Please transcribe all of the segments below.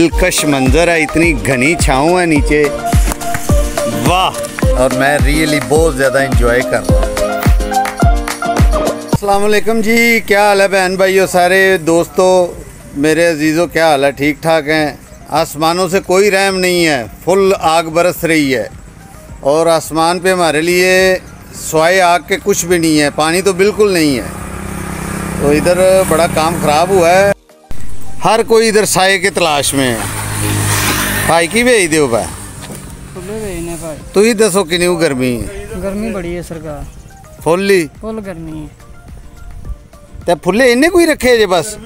दिलकश मंजर है इतनी घनी छाँव है नीचे। वाह। और मैं रियली बहुत ज़्यादा इंजॉय कर रहा हूँ। असलम जी क्या हाल है बहन भाइयों सारे? दोस्तों मेरे अजीज़ों क्या हाल है? ठीक ठाक हैं? आसमानों से कोई रहम नहीं है फुल आग बरस रही है। और आसमान पे हमारे लिए स्वाए आग के कुछ भी नहीं है पानी तो बिल्कुल नहीं है। तो इधर बड़ा काम ख़राब हुआ है। हर कोई इधर साय की तलाश में है भाई की भेज दो भाई तू ही दसो कि नहीं गर्मी है गर्मी बड़ी है सरकार फुल्ली फुल गर्मी है ਤੇ ਫੁੱਲੇ ਇਹਨੇ ਕੋਈ ਰੱਖੇ ਜੇ ਬਸ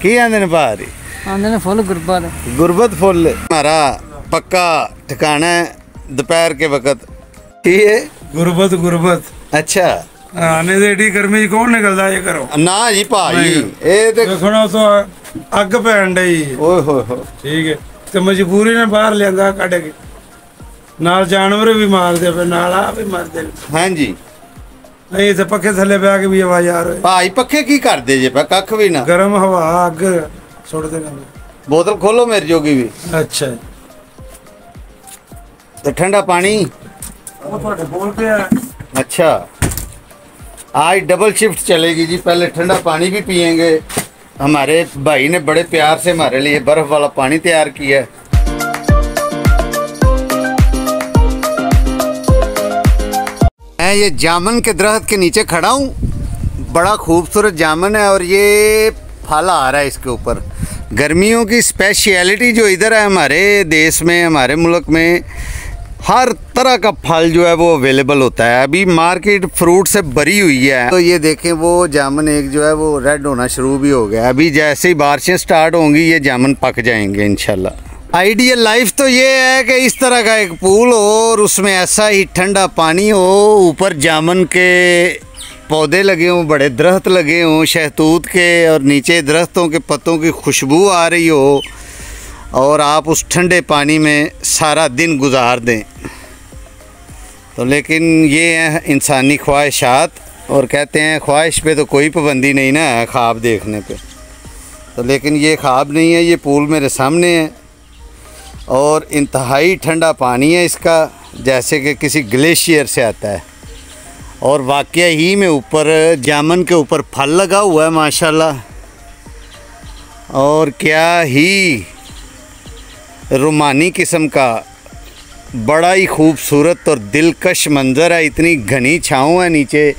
ਕੀ ਆਂਦੇ ਨੇ ਭਾਰੀ ਆਂਦੇ ਨੇ ਫੁੱਲ ਗੁਰਬਤ ਗੁਰਬਤ ਫੁੱਲ ਮਾਰਾ ਪੱਕਾ ਠਿਕਾਣਾ ਦੁਪਹਿਰ ਕੇ ਵਕਤ ਕੀ ਹੈ ਗੁਰਬਤ ਗੁਰਬਤ ਅੱਛਾ ਹਾਂ ਨਹੀਂ ਤੇ ਗਰਮੀ 'ਚ ਕੌਣ ਨਿਕਲਦਾ ਇਹ ਕਰੋ ਨਾ ਜੀ ਭਾਈ ਇਹ ਤੇ ਦੇਖਣਾ ਤਾਂ ਅੱਗ ਪੈਣ ਡਈ ਓਏ ਹੋਏ ਹੋਏ। ਠੀਕ ਹੈ। ਤੇ ਮਜਬੂਰੀ ਨੇ ਬਾਹਰ ਲਿਆਂਦਾ ਕੱਢ ਕੇ। ਨਾਲ ਜਾਨਵਰ ਵੀ ਮਾਰਦੇ ਪਏ ਨਾਲ ਆ ਵੀ ਮਰਦੇ ਨੇ। ਹਾਂਜੀ। ਨਹੀਂ ਇੱਥੇ ਪੱਖੇ ਥੱਲੇ ਬੈ ਕੇ ਵੀ ਹਵਾ ਯਾਰ ਭਾਈ ਪੱਖੇ ਕੀ ਕਰਦੇ ਜੇ ਪਾ ਕੱਖ ਵੀ ਨਾ। ਗਰਮ ਹਵਾ ਅੱਗ ਸੁੱਟਦੇ ਨੇ। ਬੋਤਲ ਖੋਲੋ ਮੇਰੀ ਜੋਗੀ ਵੀ। ਅੱਛਾ ਤੇ ਠੰਡਾ ਪਾਣੀ? ਉਹ ਤੁਹਾਡੇ ਕੋਲ ਪਿਆ। ਅੱਛਾ। आज डबल शिफ्ट चलेगी जी। पहले ठंडा पानी भी पियेंगे। हमारे भाई ने बड़े प्यार से हमारे लिए बर्फ़ वाला पानी तैयार किया है। मैं ये जामन के दरख्त के नीचे खड़ा हूँ। बड़ा खूबसूरत जामन है और ये फल आ रहा है इसके ऊपर। गर्मियों की स्पेशलिटी जो इधर है हमारे देश में, हमारे मुल्क में हर तरह का फल जो है वो अवेलेबल होता है। अभी मार्केट फ्रूट से भरी हुई है। तो ये देखें वो जामन एक जो है वो रेड होना शुरू भी हो गया। अभी जैसे ही बारिशें स्टार्ट होंगी ये जामन पक जाएँगे इंशाल्लाह। आइडियल लाइफ तो ये है कि इस तरह का एक पूल हो और उसमें ऐसा ही ठंडा पानी हो ऊपर जामन के पौधे लगे हों बड़े दरख्त लगे हों शहतूत के और नीचे दरख्तों के पत्तों की खुशबू आ रही हो और आप उस ठंडे पानी में सारा दिन गुजार दें। तो लेकिन ये हैं इंसानी ख्वाहिशात और कहते हैं, ख्वाहिश पे तो कोई पाबंदी नहीं ना है ख्वाब देखने पे। तो लेकिन ये ख्वाब नहीं है, ये पूल मेरे सामने है। और इंतहाई ठंडा पानी है इसका, जैसे कि किसी ग्लेशियर से आता है। और वाकया ही में ऊपर, जामन के ऊपर फल लगा हुआ है, माशाल्लाह। और क्या ही रोमानी किस्म का। बड़ा ही खूबसूरत और दिलकश मंज़र है। इतनी घनी छाँव है नीचे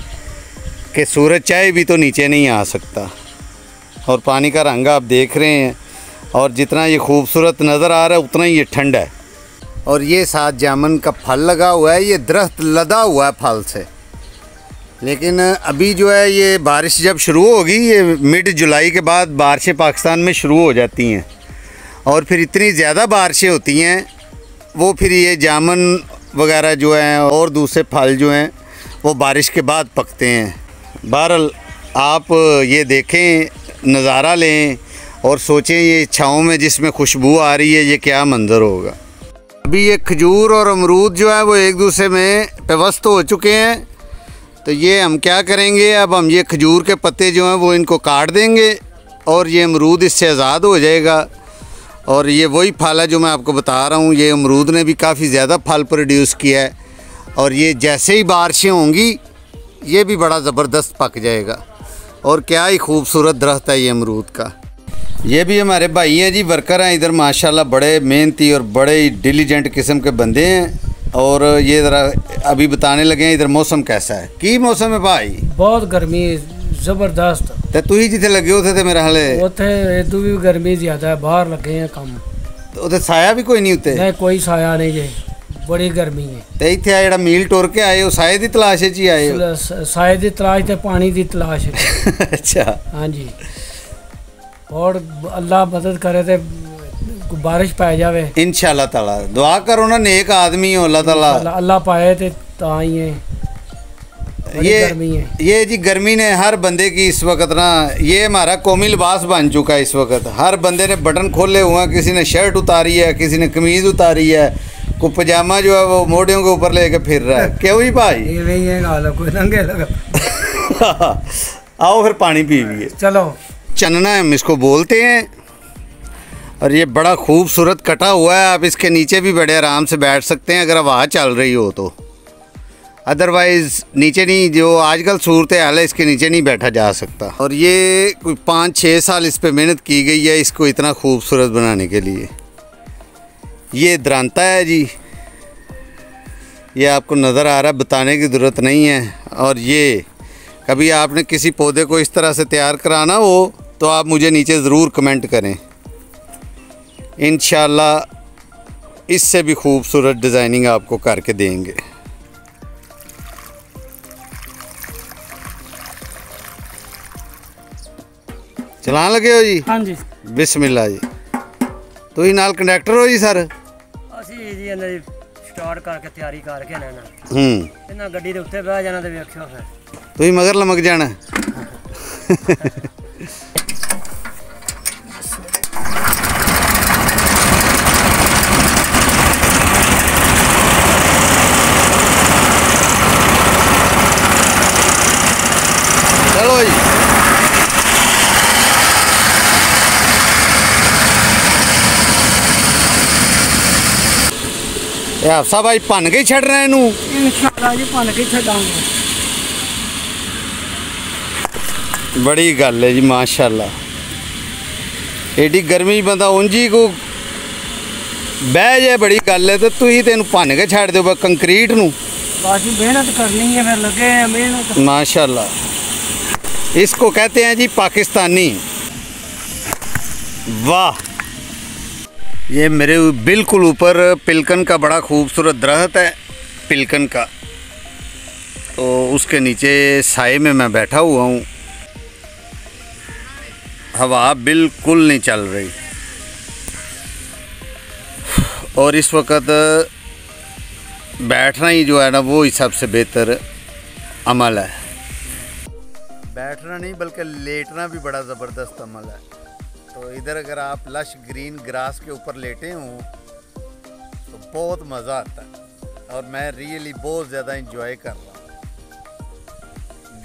कि सूरज चाहे भी तो नीचे नहीं आ सकता। और पानी का रंग आप देख रहे हैं और जितना ये खूबसूरत नज़र आ रहा है, उतना ही ये ठंड है। और ये साथ जामन का फल लगा हुआ है, ये दरख्त लदा हुआ है फल से। लेकिन अभी जो है ये बारिश जब शुरू होगी, ये मिड जुलाई के बाद बारिशें पाकिस्तान में शुरू हो जाती हैं। और फिर इतनी ज़्यादा बारिशें होती हैं, वो फिर ये जामन वगैरह जो हैं और दूसरे फल जो हैं, वो बारिश के बाद पकते हैं। बहरहाल, आप ये देखें, नज़ारा लें और सोचें ये छाँव में जिसमें खुशबू आ रही है, ये क्या मंज़र होगा। अभी ये खजूर और अमरूद जो है, वो एक दूसरे में पेवस्त हो चुके हैं। तो ये हम क्या करेंगे, अब हम ये खजूर के पत्ते जो हैं, वो इनको काट देंगे और ये अमरूद इससे आज़ाद हो जाएगा। और ये वही फल है जो मैं आपको बता रहा हूँ, ये अमरूद ने भी काफ़ी ज़्यादा फल प्रोड्यूस किया है। और ये जैसे ही बारिशें होंगी, ये भी बड़ा ज़बरदस्त पक जाएगा। और क्या ही खूबसूरत दरख्त है ये अमरूद का। ये भी हमारे भाई हैं जी वर्कर हैं इधर, माशाल्लाह बड़े मेहनती और बड़े ही डिलीजेंट किस्म के बंदे हैं। और ये ज़रा अभी बताने लगे हैं इधर मौसम कैसा है। की मौसम है भाई? बहुत गर्मी, ज़बरदस्त। ਤੇ ਤੁਸੀਂ ਜਿੱਥੇ ਲੱਗੇ ਉਥੇ ਤੇ ਮੇਰਾ ਹਲੇ ਉੱਥੇ ਇਦੋਂ ਵੀ ਗਰਮੀ ਜ਼ਿਆਦਾ ਹੈ ਬਾਹਰ ਲੱਗੇ ਆ ਕੰਮ। ਉਥੇ ਸਾਇਆ ਵੀ ਕੋਈ ਨਹੀਂ ਉੱਤੇ? ਨਹੀਂ ਕੋਈ ਸਾਇਆ ਨਹੀਂ ਜੇ। ਬੜੀ ਗਰਮੀ ਹੈ। ਤੇ ਇੱਥੇ ਆ ਜਿਹੜਾ ਮੀਲ ਟੁਰ ਕੇ ਆਏ ਹੋ ਸਾਇਦ ਦੀ ਤਲਾਸ਼ 'ਚ ਹੀ ਆਏ ਹੋ? ਦੀ ਤਲਾਸ਼ ਤੇ ਪਾਣੀ ਦੀ ਤਲਾਸ਼ ਅੱਛਾ। ਹਾਂਜੀ। ਔਰ ਅੱਲਾ ਮਦਦ ਕਰੇ ਤੇ ਬਾਰਿਸ਼ ਪੈ ਜਾਵੇ। ਇਨਸ਼ਾ ਅੱਲਾ ਤਾਲਾ। ਦੁਆ ਕਰੋ ਨਾ ਨੇਕ ਆਦਮੀ ਹੋ ਅੱਲਾ ਤਾਲਾ। ਅੱਲਾ ਪਾਏ ਤੇ ਤਾਂ ਹੀ ਹੈ। ये गर्मी है। ये जी गर्मी ने हर बंदे की इस वक्त ना ये हमारा कौमी लिबास बन चुका है इस वक्त। हर बंदे ने बटन खोले हुए हैं किसी ने शर्ट उतारी है किसी ने कमीज़ उतारी है को पजामा जो है वो मोड़ियों के ऊपर लेके फिर रहा है। क्यों ही भाई? ये नहीं है कोई नंगे लगा। आओ फिर पानी पी पीविए चलो। चनना हम इसको बोलते हैं। और ये बड़ा खूबसूरत कटा हुआ है आप इसके नीचे भी बड़े आराम से बैठ सकते हैं अगर हवा चल रही हो तो। अदरवाइज़ नीचे नहीं, जो आजकल सूरत हाल है, इसके नीचे नहीं बैठा जा सकता। और ये कोई पाँच छः साल इस पर मेहनत की गई है, इसको इतना खूबसूरत बनाने के लिए। ये द्रांता है जी। ये आपको नज़र आ रहा है, बताने की ज़रूरत नहीं है। और ये, कभी आपने किसी पौधे को इस तरह से तैयार कराना हो तो आप मुझे नीचे ज़रूर कमेंट करें। इन इससे भी खूबसूरत डिज़ाइनिंग आपको करके देंगे। ਚਲਾਣ ਲੱਗੇ ਹੋ ਜੀ? ਹਾਂਜੀ। ਬਿਸਮਿਲ੍ਲਾ ਜੀ। ਤੁਸੀਂ ਨਾਲ ਕੰਡਕਟਰ ਹੋ ਜੀ ਸਰ? ਅਸੀਂ ਜੀ ਇਹਨਾਂ ਦੀ ਸਟਾਰਟ ਕਰਕੇ ਤਿਆਰੀ ਕਰਕੇ ਲੈਣਾ ਹੂੰ। ਇਹਨਾਂ ਗੱਡੀ ਦੇ ਉੱਤੇ ਬਹਿ ਜਾਣਾ ਤੇ ਵੇਖਿਓ ਫਿਰ। ਤੁਸੀਂ ਮਗਰ ਲਮਕ ਜਾਣਾ ਚਲੋ ਜੀ ਇਹ ਹਫਸਾ ਭਾਈ ਭੰਨ ਕੇ ਹੀ ਛੱਡਣਾ ਇਹਨੂੰ ਇਨਸ਼ਾਅੱਲਾ ਜੀ ਭੰਨ ਕੇ ਛੱਡਾਂਗੇ ਬੜੀ ਗੱਲ ਹੈ ਜੀ ਮਾਸ਼ਾਅੱਲਾ ਏਡੀ ਗਰਮੀ 'ਚ ਬੰਦਾ ਉਂਝ ਹੀ ਕੋ ਬਹਿ ਜਾਏ ਬੜੀ ਗੱਲ ਹੈ ਤੇ ਤੁਸੀਂ ਤੈਨੂੰ ਭੰਨ ਕੇ ਛੱਡ ਦਿਓ ਬਸ ਕੰਕਰੀਟ ਨੂੰ ਬਾਕੀ ਮਿਹਨਤ ਕਰਨੀ ਹੈ ਫਿਰ ਲੱਗੇ ਆ ਮਿਹਨਤ माशाल्लाह इसको कहते हैं जी पाकिस्तानी वाह ये मेरे बिल्कुल ऊपर पिलकन का बड़ा खूबसूरत दरख्त है, पिलकन का। तो उसके नीचे साए में मैं बैठा हुआ हूँ। हवा बिल्कुल नहीं चल रही। और इस वक्त बैठना ही जो है ना, वो ही सबसे बेहतर अमल है। बैठना नहीं, बल्कि लेटना भी बड़ा ज़बरदस्त अमल है। तो इधर अगर आप लश ग्रीन ग्रास के ऊपर लेटे हों तो बहुत मज़ा आता है। और मैं रियली बहुत ज़्यादा इंजॉय कर रहा हूँ।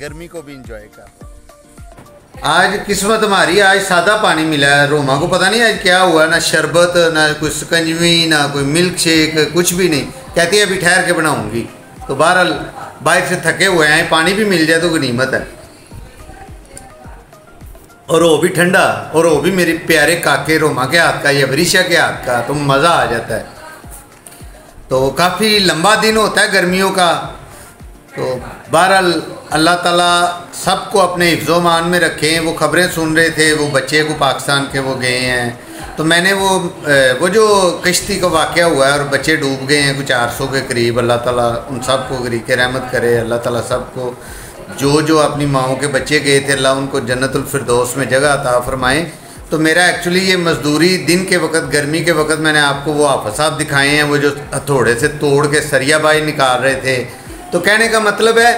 गर्मी को भी इंजॉय कर रहा हूँ। आज किस्मत हमारी, आज सादा पानी मिला है रोमा को। पता नहीं आज क्या हुआ, ना शरबत, ना कोई सकंजवी ना कोई मिल्क शेक कुछ भी नहीं। कहती है, अभी ठहर के बनाऊँगी। तो बहरहाल बाइक से थके हुए हैं, पानी भी मिल जाए तो गनीमत है। और वो भी ठंडा, और वो भी मेरे प्यारे काके रोमा के हाथ का या वरिशा के हाथ का तो मज़ा आ जाता है। तो काफ़ी लंबा दिन होता है गर्मियों का तो बहरहाल अल्लाह ताला सबको अपने हिफ्ज़ोमान में रखें, वो खबरें सुन रहे थे, वो बच्चे को पाकिस्तान के वो गए हैं। तो मैंने वो वो जो किश्ती का वाक़ हुआ है और बच्चे डूब गए हैं, कुछ चार सौ के करीब, अल्लाह ताला उन सबको गरीक रहमत करे, अल्लाह ताला सबको जो जो अपनी माओ के बच्चे गए थे, अल्लाह उनको जन्नतफरदोस में जगह अता फरमाएँ। तो मेरा एक्चुअली ये मजदूरी दिन के वक्त, गर्मी के वक्त मैंने आपको वो हाफा साहब दिखाए हैं, वो जो हथौड़े से तोड़ के सरिया बाई निकाल रहे थे। तो कहने का मतलब है,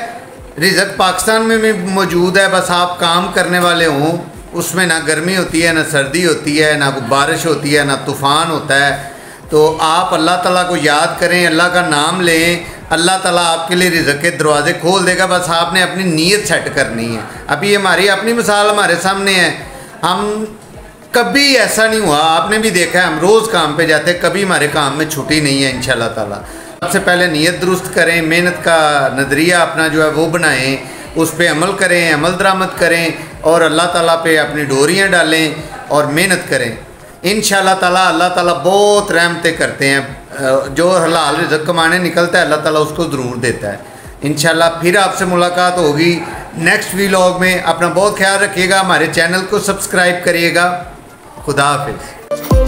रिजक पाकिस्तान में भी मौजूद है, बस आप काम करने वाले हों, उसमें ना गर्मी होती है, ना सर्दी होती है, ना बारिश होती है, ना तूफ़ान होता है। तो आप अल्लाह ताला को याद करें, अल्लाह का नाम लें अल्लाह ताला आपके लिए रिजक के दरवाज़े खोल देगा, बस आपने अपनी नीयत सेट करनी है। अभी ये हमारी अपनी मिसाल हमारे सामने है। हम कभी ऐसा नहीं हुआ, आपने भी देखा है, हम रोज़ काम पे जाते हैं, कभी हमारे काम में छुट्टी नहीं है इन ताला। सबसे पहले नीयत दुरुस्त करें, मेहनत का नज़रिया अपना जो है वो बनाएँ, उस पर अमल करें, अमल दरामद करें, और अल्लाह ताला पे अपनी डोरियाँ डालें और मेहनत करें। इन ताला, अल्लाह ताला बहुत रहमतें करते हैं। जो हलाल रिजक कमाने निकलता है, अल्लाह ताला उसको ज़रूर देता है। इन फिर आपसे मुलाकात होगी। नेक्स्ट वीलॉग में अपना बहुत ख्याल रखिएगा, हमारे चैनल को सब्सक्राइब करिएगा। खुदा हाफिज़।